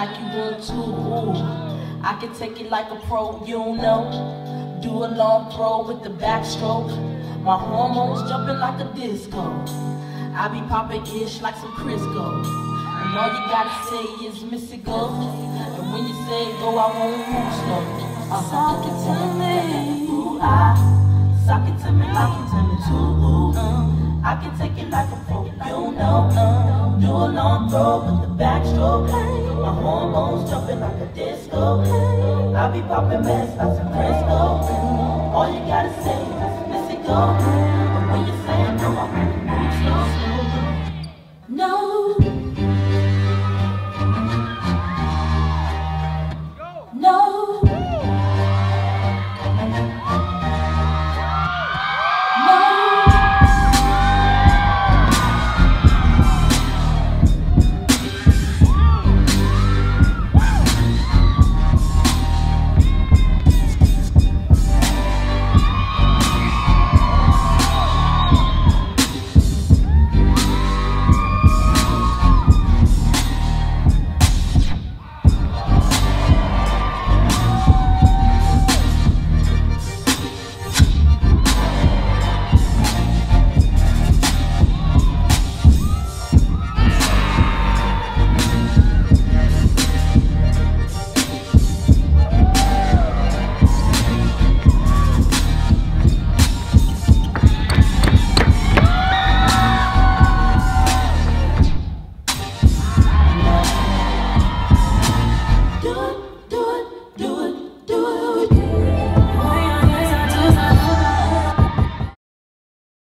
like you want to. Ooh. I can take it like a pro, you know. Do a long throw with the backstroke. My hormones jumping like a disco. I be popping ish like some Crisco. And all you gotta say is Missy go. And when you say go, I won't move slow. Uh, Suck it to me. Ooh, I suck it to me like you to me too. Ooh, uh, I can take it like a pro, you know. Uh, do a long throw with the backstroke. My hormones jumping like a disco. I'll be popping mess like some. All you gotta say is Missy go.